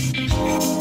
Bye.